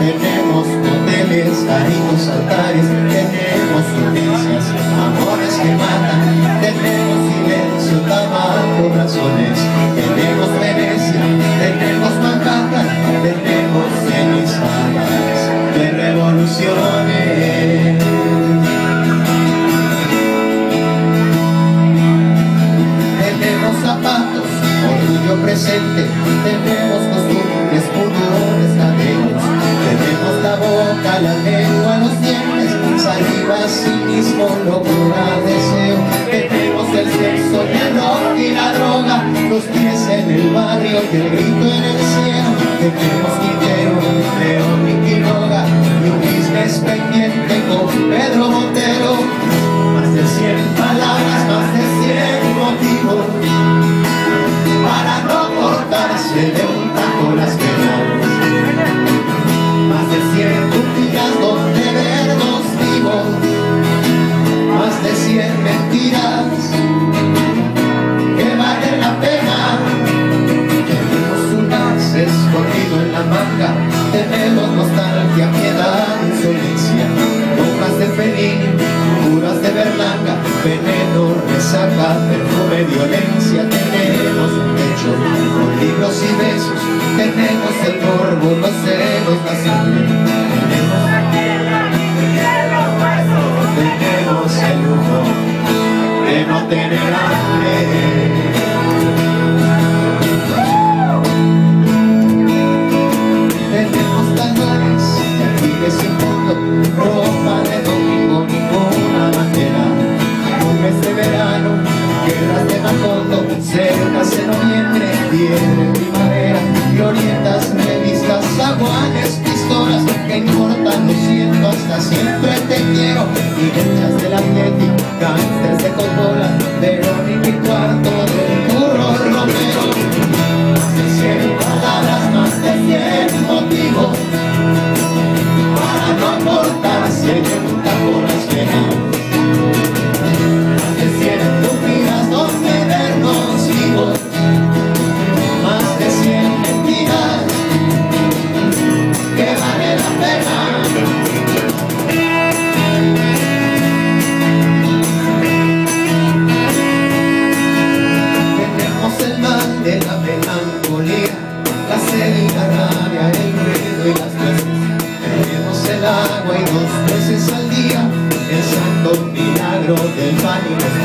Tenemos hoteles, caritos altares Tenemos noticias, amores que matan Tenemos silencio, tabaco, razones Tenemos Venecia, tenemos Manhattan Tenemos cenizas de revoluciones. Tenemos zapatos, orgullo presente que grito en el cielo, te queremos veneno, resaca, perfume, violencia, tenemos un techo, con libros y besos, tenemos el morbo, no sé. llena fondo Cercas de noviembre, viene primavera Y orientas revistas, aguanes, pistolas Que importan, lo siento, hasta siempre te quiero Y echas de la happiness.